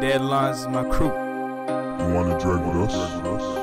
Deadlines is my crew. You wanna drag with us?